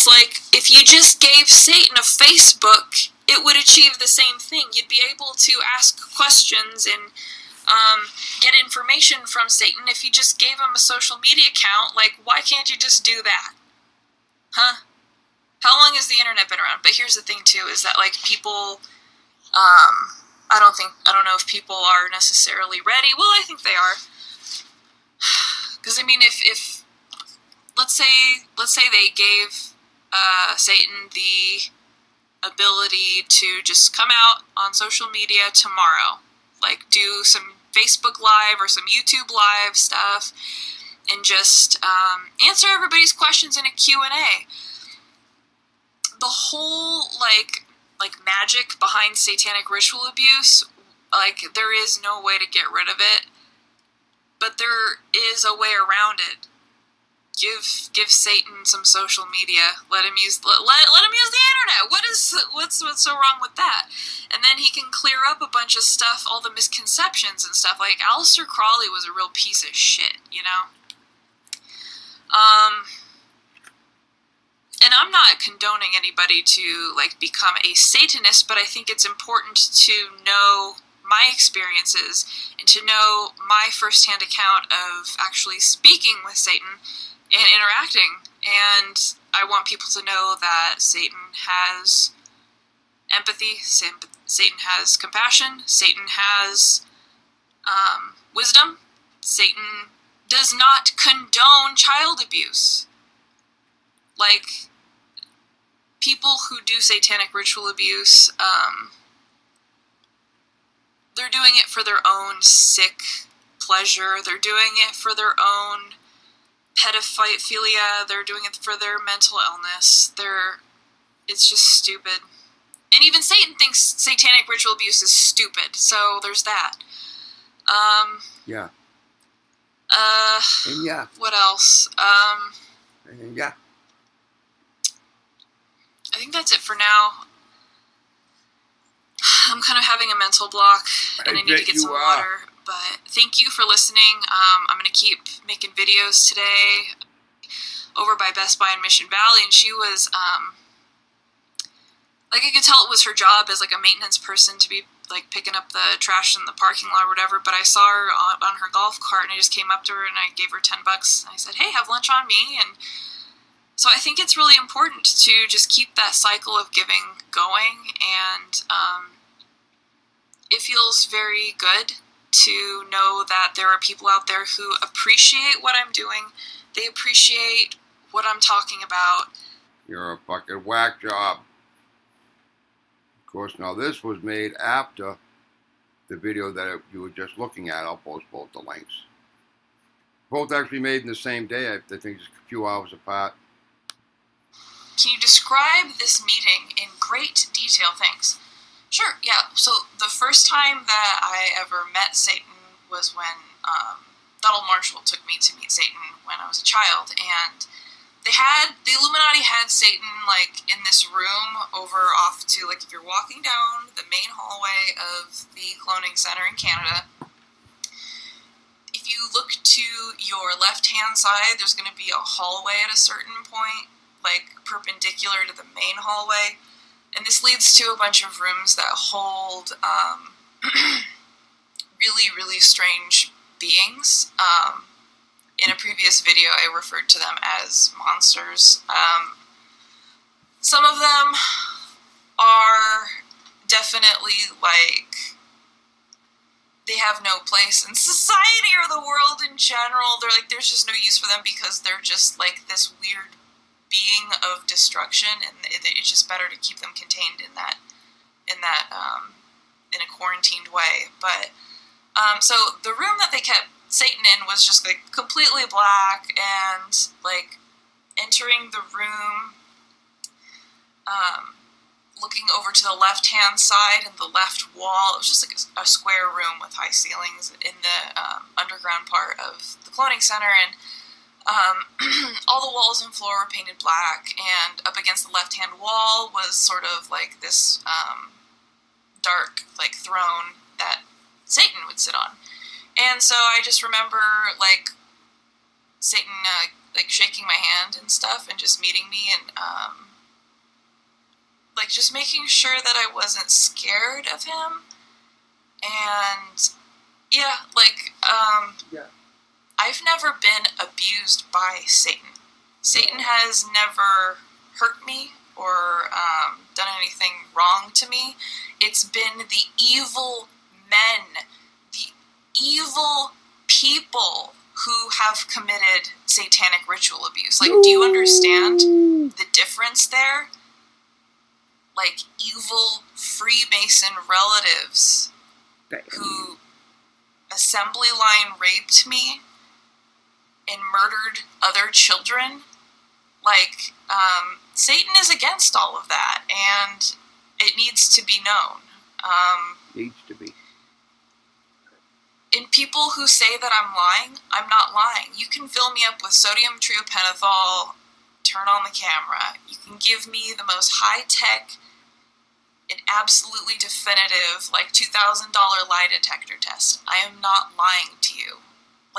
it's like if you just gave Satan a Facebook, it would achieve the same thing. You'd be able to ask questions and um, get information from Satan if you just gave him a social media account. Like, why can't you just do that? Huh? How long has the internet been around? But here's the thing, too, is that, like, people. Um, I don't think. I don't know if people are necessarily ready. Well, I think they are. Because, I mean, if, if. Let's say, let's say they gave uh, Satan the ability to just come out on social media tomorrow like do some Facebook Live or some YouTube Live stuff, and just um, answer everybody's questions in a Q and A. The whole like like magic behind satanic ritual abuse, like there is no way to get rid of it, but there is a way around it give give Satan some social media. Let him use let, let, let him use the internet. What is what's what's so wrong with that? And then he can clear up a bunch of stuff, all the misconceptions and stuff. Like Aleister Crowley was a real piece of shit, you know. Um, and I'm not condoning anybody to like become a Satanist, but I think it's important to know my experiences and to know my firsthand account of actually speaking with Satan and interacting. And I want people to know that Satan has empathy, Satan has compassion, Satan has um, wisdom, Satan does not condone child abuse. Like, people who do satanic ritual abuse, um, they're doing it for their own sick pleasure, they're doing it for their own pedophilia. They're doing it for their mental illness. They're it's just stupid. And even Satan thinks satanic ritual abuse is stupid. So there's that. Um, yeah. Uh, and yeah. What else? Um, and yeah. I think that's it for now. I'm kind of having a mental block, and I, I need to get some are. water. But thank you for listening. Um, I'm going to keep making videos today over by Best Buy in Mission Valley, and she was um, like I could tell it was her job as like a maintenance person to be like picking up the trash in the parking lot or whatever. But I saw her on, on her golf cart, and I just came up to her and I gave her ten bucks. I said, "Hey, have lunch on me." And so I think it's really important to just keep that cycle of giving going, and um, it feels very good to know that there are people out there who appreciate what I'm doing. They appreciate what I'm talking about. You're a fucking whack job. Of course, now this was made after the video that you were just looking at. I'll post both the links. Both actually made in the same day. I think it's a few hours apart. Can you describe this meeting in great detail? Thanks. Sure, yeah. So the first time that I ever met Satan was when um, Donald Marshall took me to meet Satan when I was a child, and they had the Illuminati had Satan like in this room over off to like if you're walking down the main hallway of the cloning center in Canada. If you look to your left hand side, there's going to be a hallway at a certain point, like perpendicular to the main hallway and this leads to a bunch of rooms that hold um, really, really strange beings. Um, in a previous video, I referred to them as monsters. Um, some of them are definitely like they have no place in society or the world in general. They're like there's just no use for them because they're just like this weird being of destruction, and it, it's just better to keep them contained in that in that um, in a quarantined way. But um, so the room that they kept Satan in was just like completely black, and like entering the room, um, looking over to the left hand side and the left wall. It was just like a, a square room with high ceilings in the um, underground part of the cloning center, and um, all the walls and floor were painted black, and up against the left hand wall was sort of like this um, dark, like throne that Satan would sit on. And so I just remember, like, Satan uh, like shaking my hand and stuff, and just meeting me, and um, like just making sure that I wasn't scared of him, and yeah, like um, Yeah. I've never been abused by Satan. Satan has never hurt me or um, done anything wrong to me. It's been the evil men, the evil people who have committed satanic ritual abuse. Like, do you understand the difference there? Like, evil Freemason relatives who assembly line raped me and murdered other children. Like, um, Satan is against all of that, and it needs to be known. Um, Needs to be. and people who say that I'm lying, I'm not lying. You can fill me up with sodium triopenethol, turn on the camera. You can give me the most high tech and absolutely definitive, like $2,000 lie detector test. I am not lying to you.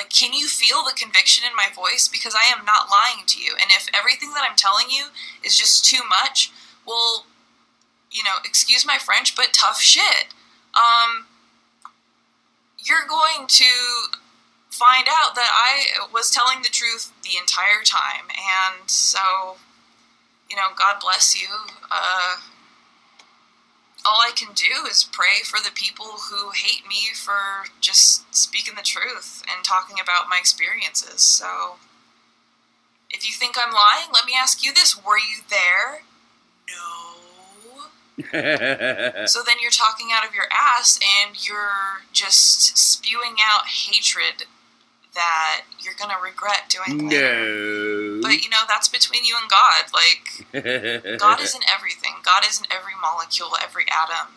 Like, can you feel the conviction in my voice? Because I am not lying to you. And if everything that I'm telling you is just too much, well, you know, excuse my French, but tough shit. Um, you're going to find out that I was telling the truth the entire time. And so, you know, God bless you. Uh, all I can do is pray for the people who hate me for just speaking the truth and talking about my experiences. So, if you think I'm lying, let me ask you this Were you there? No. So then you're talking out of your ass and you're just spewing out hatred that you're going to regret doing later. no. But you know, that's between you and God. Like, God is in God is in every molecule, every atom.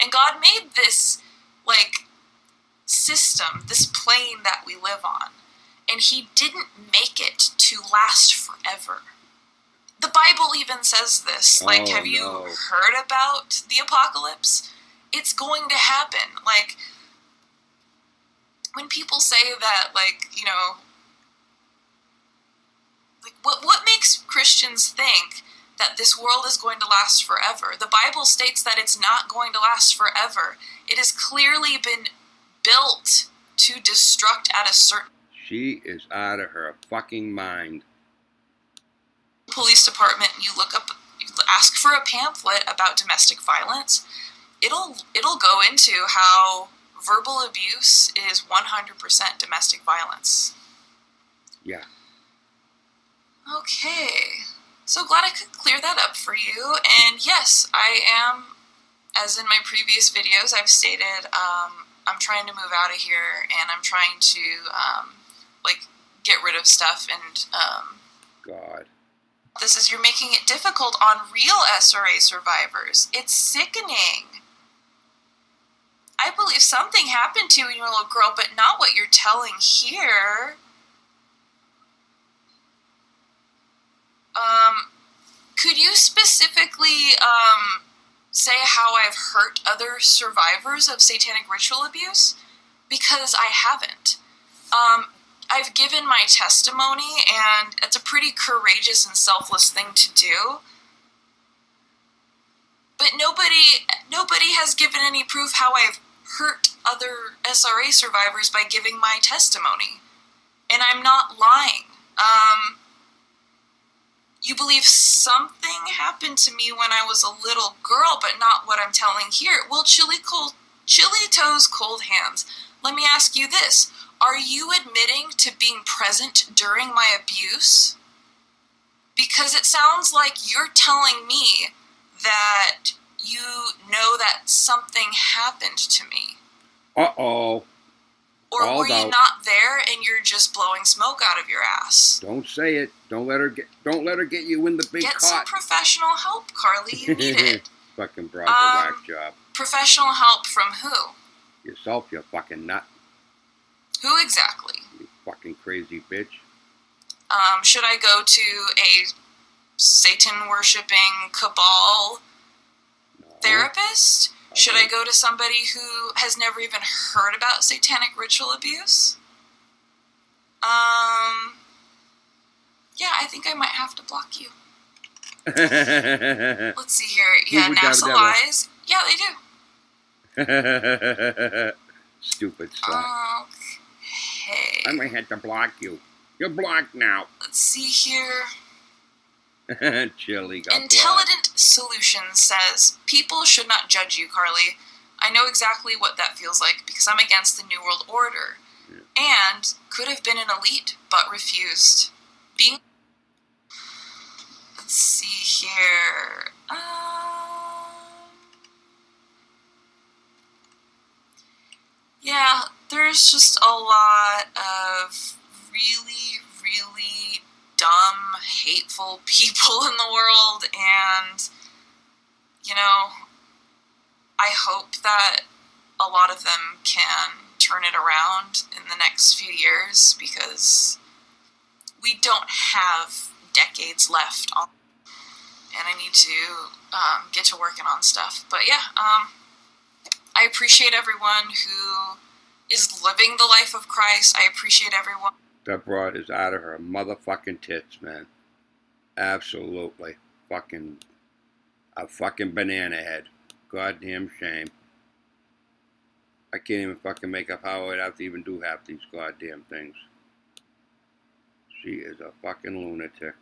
And God made this, like, system, this plane that we live on. And He didn't make it to last forever. The Bible even says this. Like, Oh, have you heard about the apocalypse? It's going to happen. Like, when people say that, like, you know, like what what makes Christians think that this world is going to last forever? The Bible states that it's not going to last forever. It has clearly been built to destruct at a certain she is out of her fucking mind. police department you look up you ask for a pamphlet about domestic violence, it'll it'll go into how verbal abuse is 100% domestic violence. Yeah. Okay. So glad I could clear that up for you. And yes, I am, as in my previous videos, I've stated, um, I'm trying to move out of here and I'm trying to, um, like, get rid of stuff. And um, God. this is you're making it difficult on real SRA survivors. It's sickening. I believe something happened to you when you were a little girl, but not what you're telling here. Um, could you specifically um, say how I've hurt other survivors of satanic ritual abuse? Because I haven't. Um, I've given my testimony, and it's a pretty courageous and selfless thing to do. But nobody, nobody has given any proof how I've hurt other SRA survivors by giving my testimony, and I'm not lying. Um, you believe something happened to me when I was a little girl, but not what I'm telling here. Well, chili cold, chili toes, cold hands. Let me ask you this: Are you admitting to being present during my abuse? Because it sounds like you're telling me that you know that something happened to me. Uh oh. Or All were you not there and you're just blowing smoke out of your ass? Don't say it. Don't let her get. Don't let her get you in the big Get some professional help, Karly. You need it. fucking Bronco Um, whack job. Professional help from who? Yourself, you fucking nut. Who exactly? You fucking crazy bitch. Um, should I go to a Satan worshipping cabal No. therapist? Should I go to somebody who has never even heard about satanic ritual abuse? Um, yeah, I think I might have to block you. Let's see here. Yeah, NASA lies. Yeah, they do. slut. Okay. I might have to block you. You're blocked now. Let's see here. Chili got blocked. Intelligent Solutions says people should not judge you, Karly. I know exactly what that feels like because I'm against the New World Order and could have been an elite but refused. Being. Let's see here. Um, yeah, there's just a lot of really, really dumb, hateful people in the world, and, you know, I hope that a lot of them can turn it around in the next few years because we don't have decades left on and I need to um, get to working on stuff. But yeah, um, I appreciate everyone who is living the life of Christ. I appreciate everyone That broad is out of her motherfucking tits, man. Absolutely. Fucking. A fucking banana head. Goddamn shame. I can't even fucking make up how I'd have to even do half these goddamn things. She is a fucking lunatic.